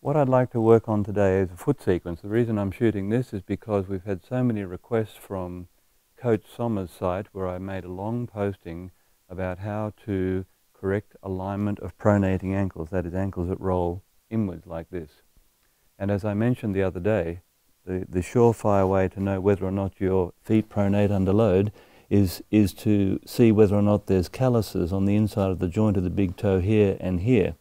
What I'd like to work on today is a foot sequence. The reason I'm shooting this is because we've had so many requests from Coach Sommer's site where I made a long posting about how to correct alignment of pronating ankles, that is ankles that roll inwards like this. And as I mentioned the other day, the, the surefire way to know whether or not your feet pronate under load is, is to see whether or not there's calluses on the inside of the joint of the big toe here and here.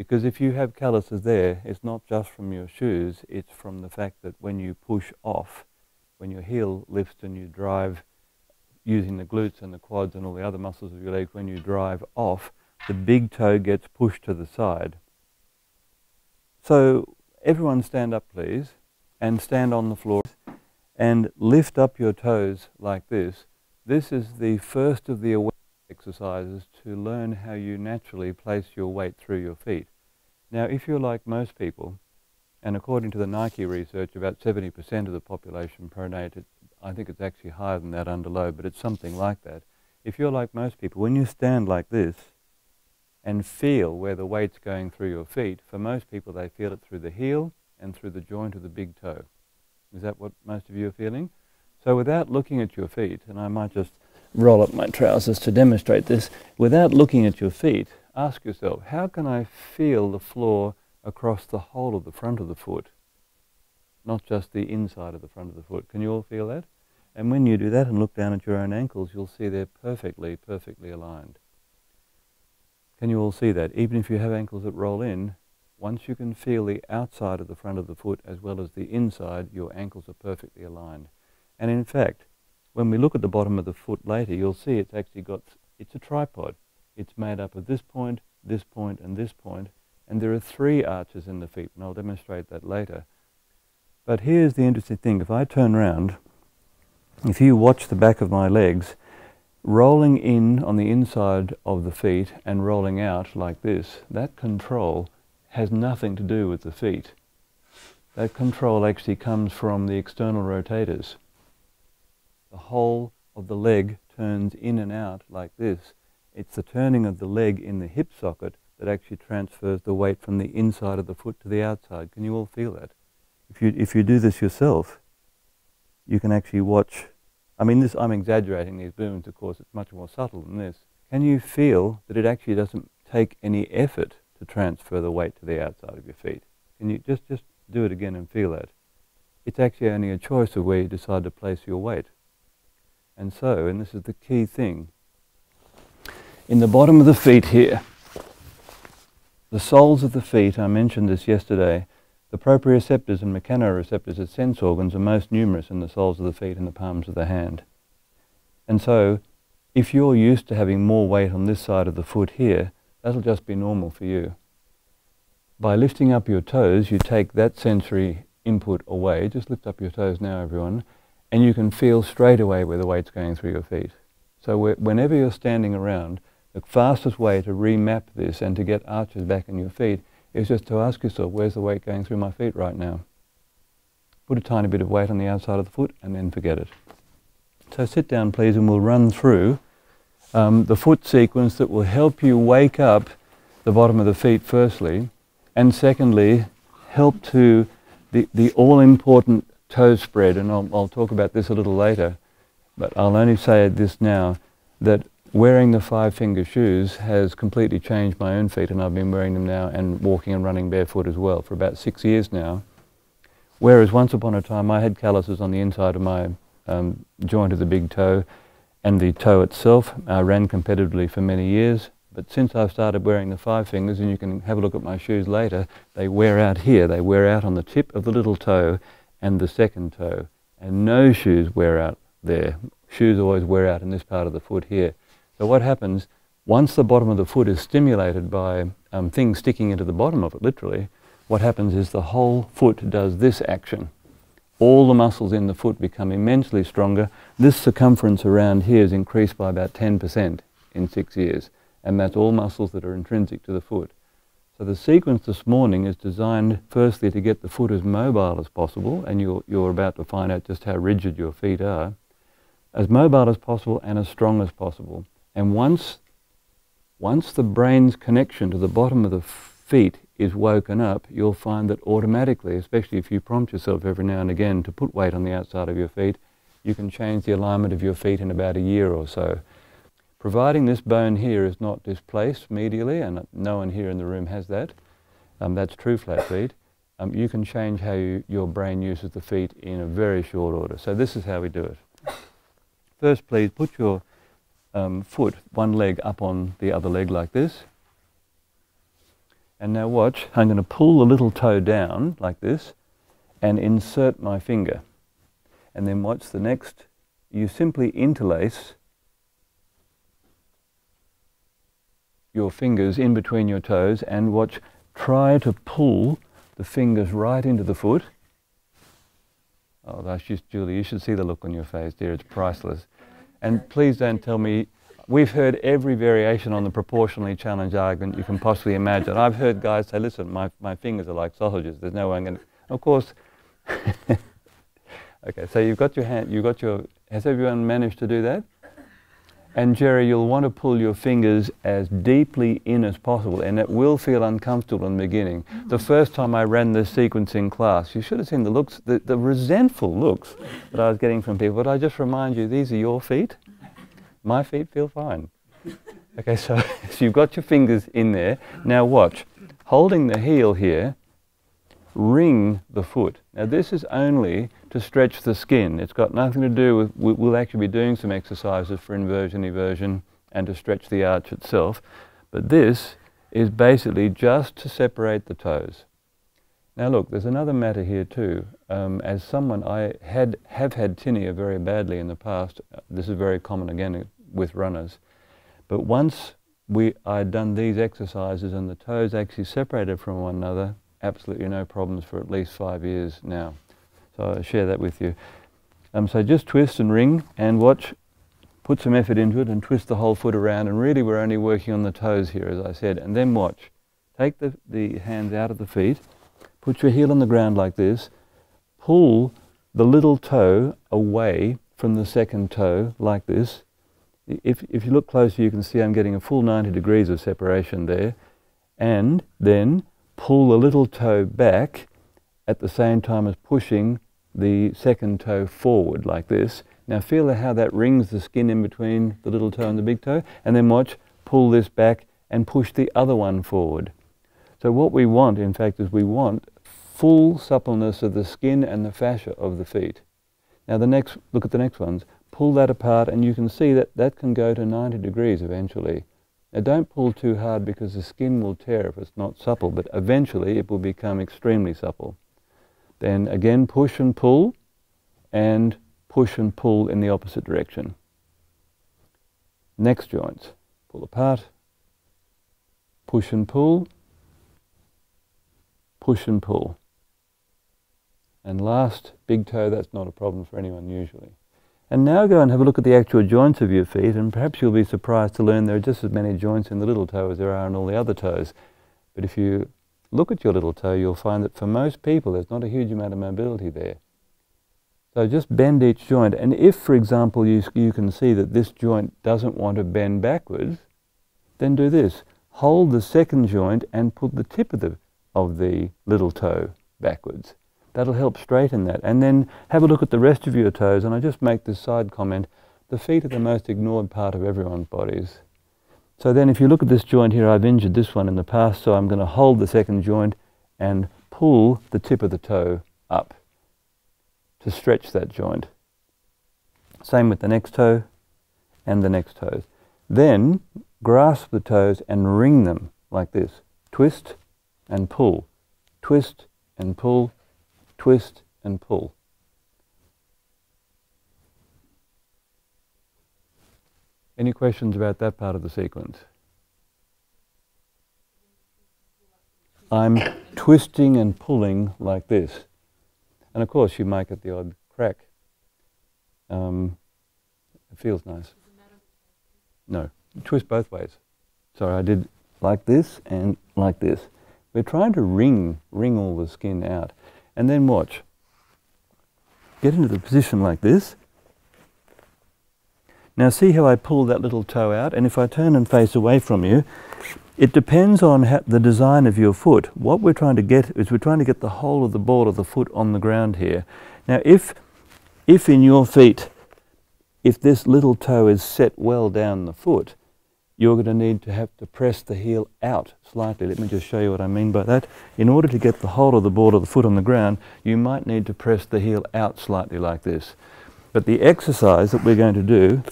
Because if you have calluses there, it's not just from your shoes, it's from the fact that when you push off, when your heel lifts and you drive using the glutes and the quads and all the other muscles of your legs, when you drive off, the big toe gets pushed to the side. So everyone stand up please and stand on the floor and lift up your toes like this. This is the first of the exercises to learn how you naturally place your weight through your feet. Now, if you're like most people, and according to the Nike research, about 70% of the population pronate, I think it's actually higher than that under load, but it's something like that. If you're like most people, when you stand like this and feel where the weight's going through your feet, for most people they feel it through the heel and through the joint of the big toe. Is that what most of you are feeling? So without looking at your feet, and I might just roll up my trousers to demonstrate this, without looking at your feet, ask yourself, how can I feel the floor across the whole of the front of the foot, not just the inside of the front of the foot? Can you all feel that? And when you do that and look down at your own ankles, you'll see they're perfectly, perfectly aligned. Can you all see that? Even if you have ankles that roll in, once you can feel the outside of the front of the foot as well as the inside, your ankles are perfectly aligned. And in fact, when we look at the bottom of the foot later, you'll see it's actually got, it's a tripod. It's made up of this point, this point, and this point, and there are three arches in the feet, and I'll demonstrate that later. But here's the interesting thing. If I turn around, if you watch the back of my legs, rolling in on the inside of the feet and rolling out like this, that control has nothing to do with the feet. That control actually comes from the external rotators. The whole of the leg turns in and out like this it's the turning of the leg in the hip socket that actually transfers the weight from the inside of the foot to the outside. Can you all feel that? If you, if you do this yourself, you can actually watch. I mean, this, I'm exaggerating these movements, of course, it's much more subtle than this. Can you feel that it actually doesn't take any effort to transfer the weight to the outside of your feet? Can you just, just do it again and feel that? It's actually only a choice of where you decide to place your weight. And so, and this is the key thing, in the bottom of the feet here. The soles of the feet, I mentioned this yesterday, the proprioceptors and mechanoreceptors as sense organs are most numerous in the soles of the feet and the palms of the hand. And so, if you're used to having more weight on this side of the foot here, that'll just be normal for you. By lifting up your toes, you take that sensory input away. Just lift up your toes now, everyone, and you can feel straight away where the weight's going through your feet. So whenever you're standing around, the fastest way to remap this and to get arches back in your feet is just to ask yourself, where's the weight going through my feet right now? Put a tiny bit of weight on the outside of the foot and then forget it. So sit down please and we'll run through um, the foot sequence that will help you wake up the bottom of the feet firstly and secondly help to the, the all-important toe spread and I'll, I'll talk about this a little later but I'll only say this now that wearing the five finger shoes has completely changed my own feet and I've been wearing them now and walking and running barefoot as well for about six years now. Whereas once upon a time I had calluses on the inside of my um, joint of the big toe and the toe itself. I ran competitively for many years but since I've started wearing the five fingers and you can have a look at my shoes later, they wear out here. They wear out on the tip of the little toe and the second toe and no shoes wear out there. Shoes always wear out in this part of the foot here. So what happens, once the bottom of the foot is stimulated by um, things sticking into the bottom of it, literally, what happens is the whole foot does this action. All the muscles in the foot become immensely stronger. This circumference around here is increased by about 10% in six years. And that's all muscles that are intrinsic to the foot. So the sequence this morning is designed firstly to get the foot as mobile as possible, and you're, you're about to find out just how rigid your feet are, as mobile as possible and as strong as possible. And once, once the brain's connection to the bottom of the feet is woken up, you'll find that automatically, especially if you prompt yourself every now and again to put weight on the outside of your feet, you can change the alignment of your feet in about a year or so. Providing this bone here is not displaced medially, and no one here in the room has that, um, that's true flat feet, um, you can change how you, your brain uses the feet in a very short order. So this is how we do it. First, please put your um, foot, one leg up on the other leg like this. And now watch, I'm going to pull the little toe down like this and insert my finger. And then watch the next, you simply interlace your fingers in between your toes and watch, try to pull the fingers right into the foot. Oh, that's just, Julie, you should see the look on your face, dear. It's priceless. And please don't tell me, we've heard every variation on the proportionally challenged argument you can possibly imagine. I've heard guys say, listen, my, my fingers are like sausages. There's no way I'm going to. Of course. okay, so you've got your hand, you've got your. Has everyone managed to do that? And Jerry, you'll want to pull your fingers as deeply in as possible, and it will feel uncomfortable in the beginning. The mm. first time I ran this sequence in class, you should have seen the looks, the, the resentful looks that I was getting from people. But I just remind you, these are your feet. My feet feel fine. Okay, so, so you've got your fingers in there. Now watch. Holding the heel here, wring the foot. Now this is only to stretch the skin. It's got nothing to do with, we'll actually be doing some exercises for inversion, eversion, and to stretch the arch itself. But this is basically just to separate the toes. Now look, there's another matter here too. Um, as someone, I had, have had tinea very badly in the past. This is very common again with runners. But once we, I'd done these exercises and the toes actually separated from one another, absolutely no problems for at least five years now. I'll share that with you. Um, so just twist and wring and watch, put some effort into it and twist the whole foot around and really we're only working on the toes here as I said and then watch. Take the, the hands out of the feet, put your heel on the ground like this, pull the little toe away from the second toe like this. If, if you look closer you can see I'm getting a full 90 degrees of separation there and then pull the little toe back at the same time as pushing the second toe forward like this. Now feel how that wrings the skin in between the little toe and the big toe, and then watch, pull this back and push the other one forward. So what we want, in fact, is we want full suppleness of the skin and the fascia of the feet. Now the next, look at the next ones. Pull that apart and you can see that that can go to 90 degrees eventually. Now don't pull too hard because the skin will tear if it's not supple, but eventually it will become extremely supple. Then again push and pull and push and pull in the opposite direction. Next joints, pull apart, push and pull, push and pull. And last, big toe, that's not a problem for anyone usually. And now go and have a look at the actual joints of your feet and perhaps you'll be surprised to learn there are just as many joints in the little toe as there are in all the other toes. But if you look at your little toe, you'll find that for most people there's not a huge amount of mobility there. So just bend each joint, and if, for example, you, you can see that this joint doesn't want to bend backwards, then do this. Hold the second joint and put the tip of the, of the little toe backwards. That'll help straighten that. And then have a look at the rest of your toes, and I just make this side comment. The feet are the most ignored part of everyone's bodies. So then if you look at this joint here, I've injured this one in the past, so I'm going to hold the second joint and pull the tip of the toe up to stretch that joint. Same with the next toe and the next toes. Then grasp the toes and wring them like this. Twist and pull. Twist and pull. Twist and pull. Any questions about that part of the sequence? I'm twisting and pulling like this. And of course, you might get the odd crack. Um, it feels nice. No, twist both ways. Sorry, I did like this and like this. We're trying to wring, wring all the skin out. And then watch. Get into the position like this. Now see how I pull that little toe out, and if I turn and face away from you, It depends on the design of your foot. What we're trying to get is we're trying to get the whole of the ball of the foot on the ground here. Now if, if in your feet, if this little toe is set well down the foot, you're going to need to have to press the heel out slightly. Let me just show you what I mean by that. In order to get the whole of the ball of the foot on the ground, you might need to press the heel out slightly like this. But the exercise that we're going to do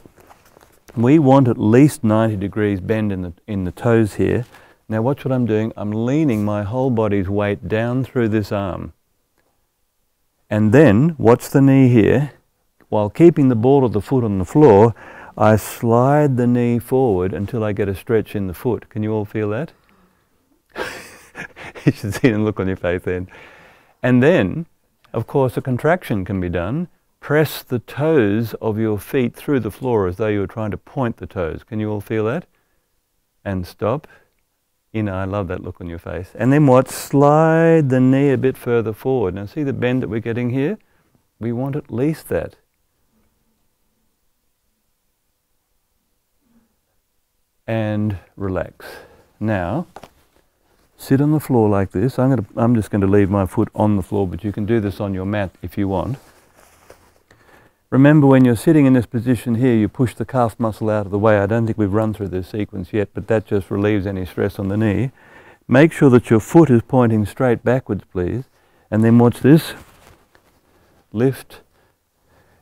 we want at least 90 degrees bend in the, in the toes here. Now watch what I'm doing. I'm leaning my whole body's weight down through this arm. And then, watch the knee here. While keeping the ball of the foot on the floor, I slide the knee forward until I get a stretch in the foot. Can you all feel that? you should see the look on your face then. And then, of course, a contraction can be done press the toes of your feet through the floor as though you were trying to point the toes. Can you all feel that? And stop. You know, I love that look on your face. And then what? Slide the knee a bit further forward. Now see the bend that we're getting here? We want at least that. And relax. Now, sit on the floor like this. I'm, gonna, I'm just going to leave my foot on the floor, but you can do this on your mat if you want. Remember when you're sitting in this position here, you push the calf muscle out of the way. I don't think we've run through this sequence yet, but that just relieves any stress on the knee. Make sure that your foot is pointing straight backwards, please. And then watch this. Lift.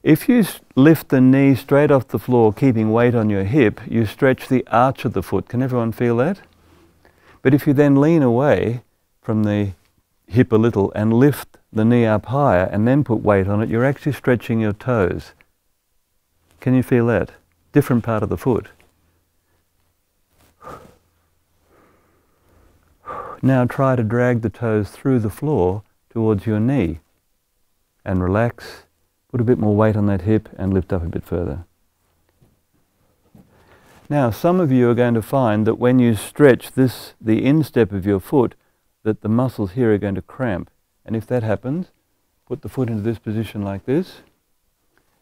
If you lift the knee straight off the floor, keeping weight on your hip, you stretch the arch of the foot. Can everyone feel that? But if you then lean away from the hip a little and lift the knee up higher and then put weight on it, you're actually stretching your toes. Can you feel that? Different part of the foot. Now try to drag the toes through the floor towards your knee and relax. Put a bit more weight on that hip and lift up a bit further. Now, some of you are going to find that when you stretch this, the instep of your foot, that the muscles here are going to cramp. And if that happens, put the foot into this position like this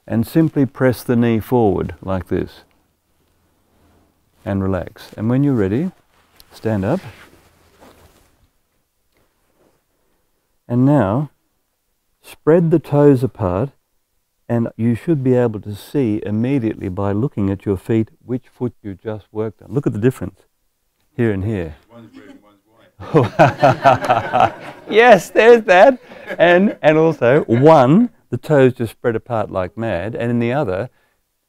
and simply press the knee forward like this and relax. And when you're ready, stand up. And now, spread the toes apart and you should be able to see immediately by looking at your feet which foot you just worked on. Look at the difference here and here. yes, there's that. And, and also, one, the toes just spread apart like mad, and in the other,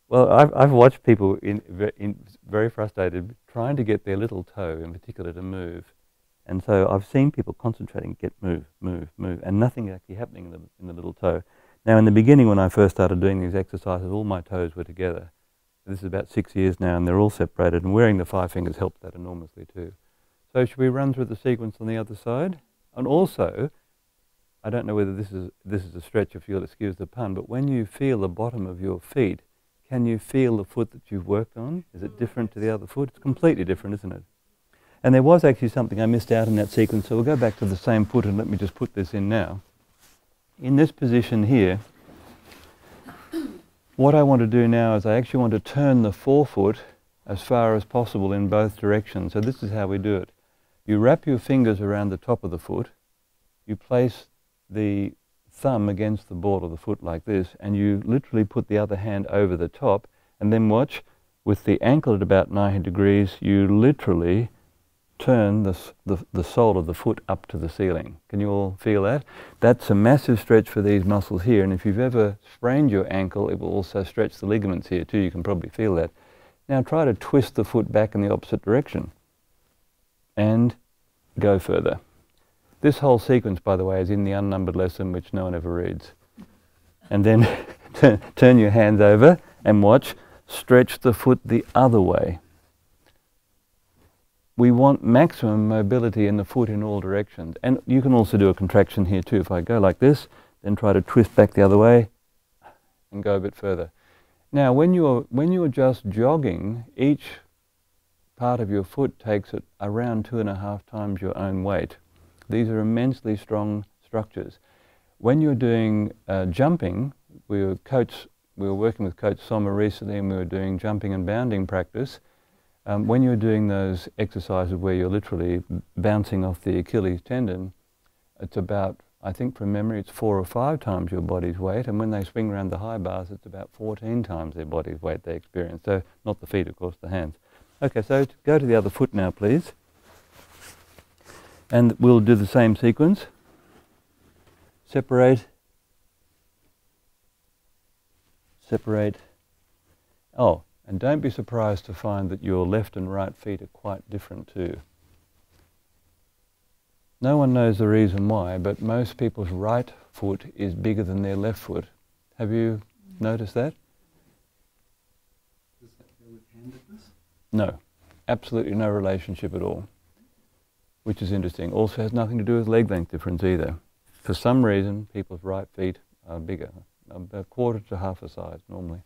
well, I've, I've watched people in, in very frustrated trying to get their little toe in particular to move. And so I've seen people concentrating, get move, move, move, and nothing actually happening in the, in the little toe. Now, in the beginning, when I first started doing these exercises, all my toes were together. This is about six years now, and they're all separated, and wearing the five fingers helped that enormously too. So should we run through the sequence on the other side? And also, I don't know whether this is, this is a stretch if you'll excuse the pun, but when you feel the bottom of your feet, can you feel the foot that you've worked on? Is it different to the other foot? It's completely different, isn't it? And there was actually something I missed out in that sequence, so we'll go back to the same foot and let me just put this in now. In this position here, what I want to do now is I actually want to turn the forefoot as far as possible in both directions. So this is how we do it. You wrap your fingers around the top of the foot, you place the thumb against the ball of the foot like this, and you literally put the other hand over the top, and then watch, with the ankle at about 90 degrees, you literally turn the, the, the sole of the foot up to the ceiling. Can you all feel that? That's a massive stretch for these muscles here, and if you've ever sprained your ankle, it will also stretch the ligaments here too. You can probably feel that. Now try to twist the foot back in the opposite direction and go further. This whole sequence, by the way, is in the unnumbered lesson which no one ever reads. And then turn your hands over and watch. Stretch the foot the other way. We want maximum mobility in the foot in all directions. And you can also do a contraction here too. If I go like this, then try to twist back the other way and go a bit further. Now, when you're, when you're just jogging, each part of your foot takes it around two and a half times your own weight. These are immensely strong structures. When you're doing uh, jumping, we were, coach, we were working with Coach Sommer recently and we were doing jumping and bounding practice. um, when you're doing those exercises where you're literally bouncing off the Achilles tendon, it's about, I think from memory, it's four or five times your body's weight. And when they swing around the high bars, it's about 14 times their body's weight they experience. So not the feet, of course, the hands. Okay, so go to the other foot now, please. And we'll do the same sequence. Separate. Separate. Oh, and don't be surprised to find that your left and right feet are quite different too. No one knows the reason why, but most people's right foot is bigger than their left foot. Have you noticed that? Does that go with handedness? No, absolutely no relationship at all, which is interesting. Also has nothing to do with leg length difference either. For some reason, people's right feet are bigger, a quarter to half the size normally.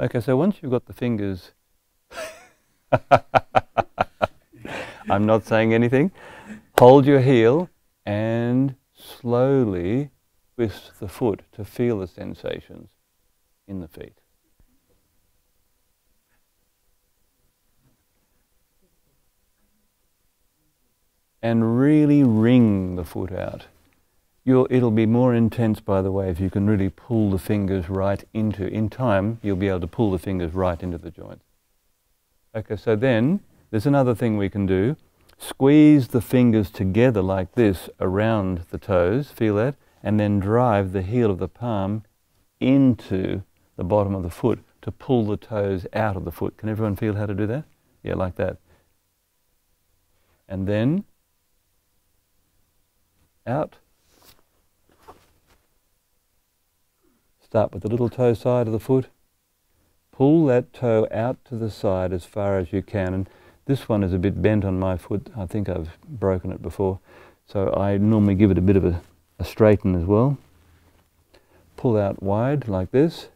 Okay, so once you've got the fingers, I'm not saying anything, hold your heel and slowly twist the foot to feel the sensations in the feet. And really wring the foot out. You'll, it'll be more intense, by the way, if you can really pull the fingers right into, in time, you'll be able to pull the fingers right into the joint. Okay, so then, there's another thing we can do. Squeeze the fingers together like this around the toes, feel that? And then drive the heel of the palm into the bottom of the foot to pull the toes out of the foot. Can everyone feel how to do that? Yeah, like that. And then out. Start with the little toe side of the foot. Pull that toe out to the side as far as you can. And this one is a bit bent on my foot. I think I've broken it before. So I normally give it a bit of a, a straighten as well. Pull out wide like this.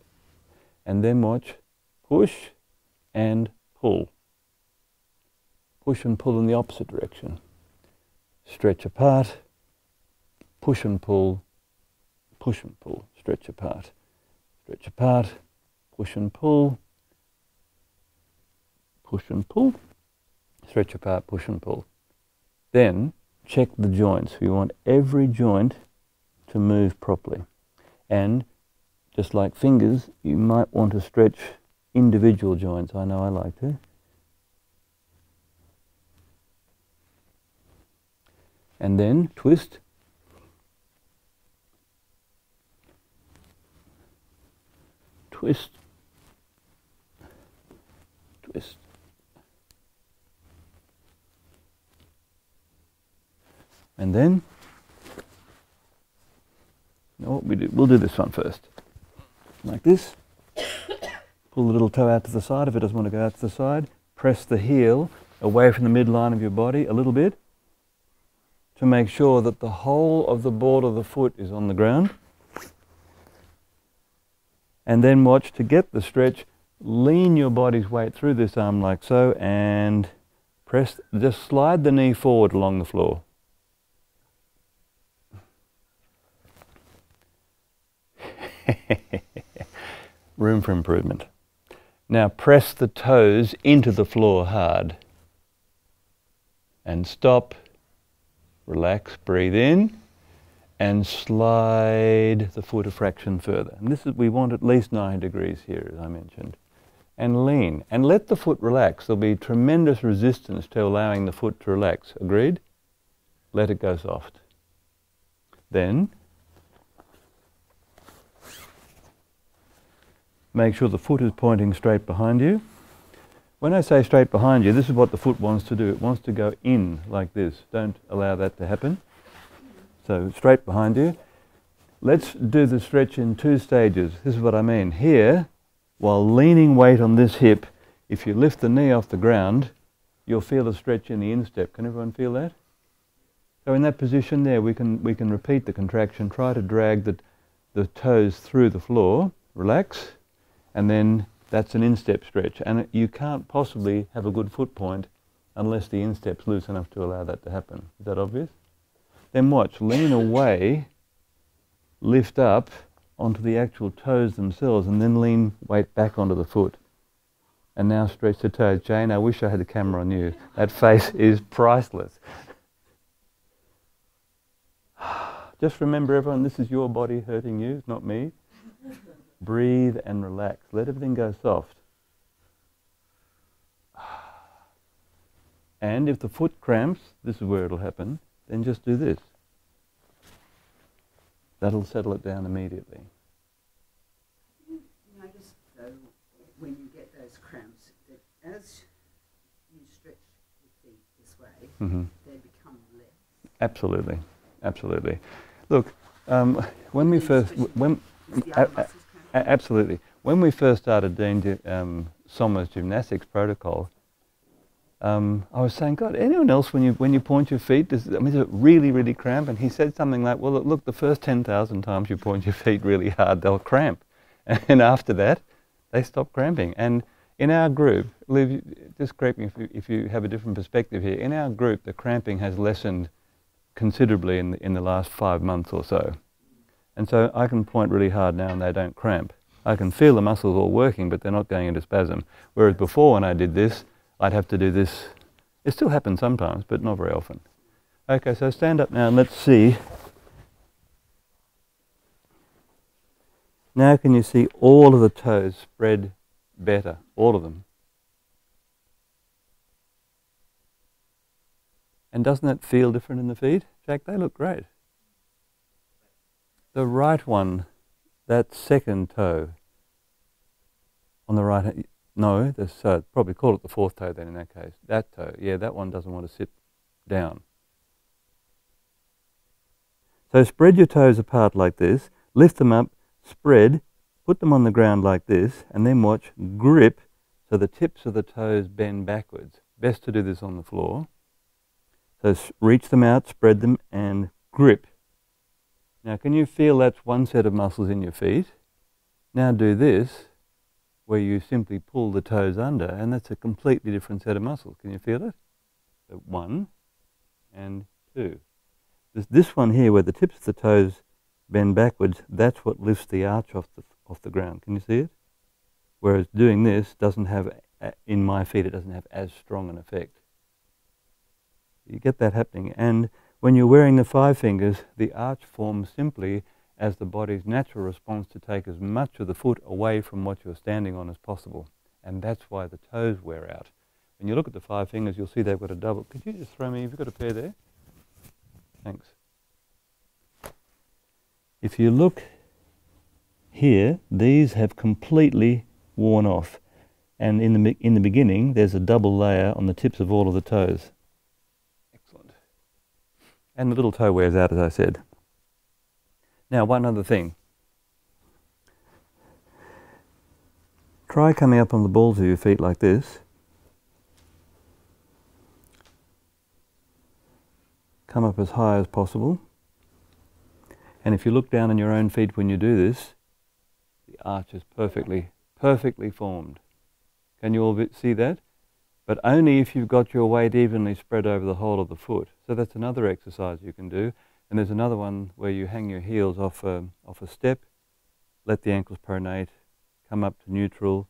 And then watch. Push and pull. Push and pull in the opposite direction. Stretch apart. Push and pull. Push and pull. Stretch apart stretch apart, push and pull, push and pull, stretch apart, push and pull. Then check the joints. We want every joint to move properly. And just like fingers, you might want to stretch individual joints. I know I like to. And then twist twist, twist. And then, what we do? We'll do this one first. Like this. Pull the little toe out to the side if it doesn't want to go out to the side. Press the heel away from the midline of your body a little bit to make sure that the whole of the ball of the foot is on the ground and then watch to get the stretch lean your body's weight through this arm like so and press just slide the knee forward along the floor. Room for improvement. Now press the toes into the floor hard. And stop relax breathe in and slide the foot a fraction further. And this is, we want at least 9 degrees here, as I mentioned. And lean. And let the foot relax. There'll be tremendous resistance to allowing the foot to relax. Agreed? Let it go soft. Then, make sure the foot is pointing straight behind you. When I say straight behind you, this is what the foot wants to do. It wants to go in like this. Don't allow that to happen. So straight behind you. Let's do the stretch in two stages. This is what I mean. Here, while leaning weight on this hip, if you lift the knee off the ground, you'll feel a stretch in the instep. Can everyone feel that? So in that position there, we can, we can repeat the contraction, try to drag the, the toes through the floor, relax, and then that's an instep stretch. And you can't possibly have a good foot point unless the instep's loose enough to allow that to happen. Is that obvious? Then watch, lean away, lift up onto the actual toes themselves, and then lean weight back onto the foot. And now stretch the toes. Jane, I wish I had the camera on you. That face is priceless. Just remember, everyone, this is your body hurting you, not me. Breathe and relax. Let everything go soft. And if the foot cramps, this is where it'll happen, then just do this. That'll settle it down immediately. Notice though, when you get those cramps, that as you stretch your feet this way, hmm they become less. Absolutely, absolutely. Look, um, when we first, when the a- a- a- absolutely, when we first started doing um, Sommer's gymnastics protocol, um, I was saying, God, anyone else when you when you point your feet, does, I mean, does it really really cramp? And he said something like, Well, look, the first ten thousand times you point your feet really hard, they'll cramp, and after that, they stop cramping. And in our group, Liv, just correct me if you, if you have a different perspective here. In our group, the cramping has lessened considerably in the, in the last five months or so. And so I can point really hard now and they don't cramp. I can feel the muscles all working, but they're not going into spasm. Whereas before, when I did this, I'd have to do this. It still happens sometimes, but not very often. Okay, so stand up now and let's see. Now, can you see all of the toes spread better? All of them. And doesn't that feel different in the feet? Jack, they look great. The right one, that second toe on the right hand, no, this, uh, probably call it the fourth toe then in that case. That toe, yeah, that one doesn't want to sit down. So spread your toes apart like this, lift them up, spread, put them on the ground like this, and then watch, grip, so the tips of the toes bend backwards. Best to do this on the floor. So reach them out, spread them, and grip. Now, can you feel that's one set of muscles in your feet? Now do this, where you simply pull the toes under, and that's a completely different set of muscles. Can you feel it? So one and two. This, this one here, where the tips of the toes bend backwards, that's what lifts the arch off the, off the ground. Can you see it? Whereas doing this doesn't have, in my feet, it doesn't have as strong an effect. You get that happening. And when you're wearing the five fingers, the arch forms simply as the body's natural response to take as much of the foot away from what you're standing on as possible. And that's why the toes wear out. When you look at the five fingers, you'll see they've got a double. Could you just throw me, have you got a pair there? Thanks. If you look here, these have completely worn off. And in the, in the beginning, there's a double layer on the tips of all of the toes. Excellent. And the little toe wears out, as I said. Now, one other thing. Try coming up on the balls of your feet like this. Come up as high as possible. And if you look down on your own feet when you do this, the arch is perfectly, perfectly formed. Can you all see that? But only if you've got your weight evenly spread over the whole of the foot. So that's another exercise you can do. And there's another one where you hang your heels off a, off a step, let the ankles pronate, come up to neutral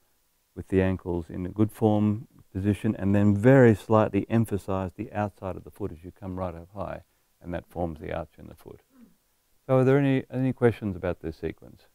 with the ankles in a good form position, and then very slightly emphasize the outside of the foot as you come right up high, and that forms the arch in the foot. So are there any, any questions about this sequence?